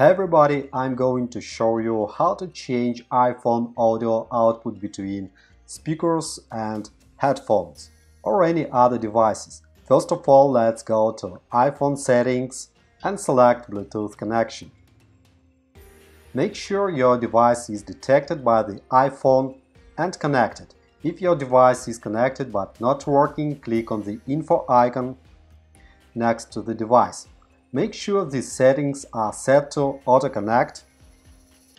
Hey everybody, I'm going to show you how to change iPhone audio output between speakers and headphones or any other devices. First of all, let's go to iPhone settings and select Bluetooth connection. Make sure your device is detected by the iPhone and connected. If your device is connected but not working, click on the info icon next to the device. Make sure these settings are set to auto-connect.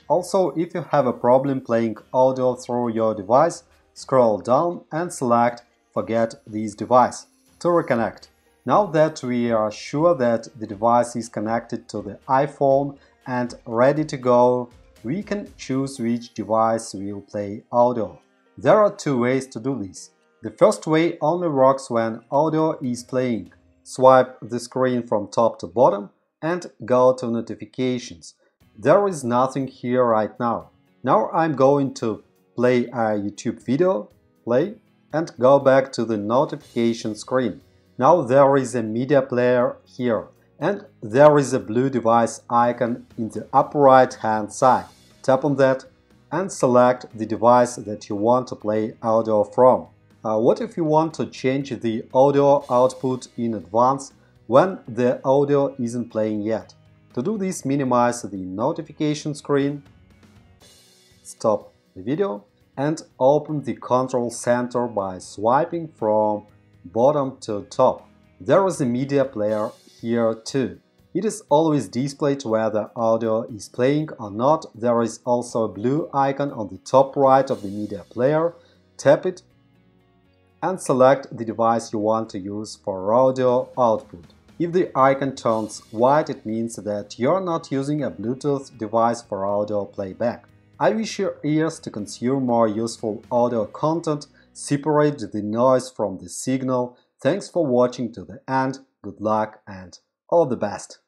Also, if you have a problem playing audio through your device, scroll down and select Forget this device to reconnect. Now that we are sure that the device is connected to the iPhone and ready to go, we can choose which device will play audio. There are two ways to do this. The first way only works when audio is playing. Swipe the screen from top to bottom and go to notifications. There is nothing here right now. Now I'm going to play a YouTube video, play, and go back to the notification screen. Now there is a media player here and there is a blue device icon in the upper right hand side. Tap on that and select the device that you want to play audio from. Uh, what if you want to change the audio output in advance when the audio isn't playing yet? To do this, minimize the notification screen, stop the video, and open the control center by swiping from bottom to top. There is a media player here too. It is always displayed whether audio is playing or not. There is also a blue icon on the top right of the media player. Tap it and select the device you want to use for audio output. If the icon turns white, it means that you're not using a Bluetooth device for audio playback. I wish your ears to consume more useful audio content, separate the noise from the signal. Thanks for watching to the end, good luck and all the best!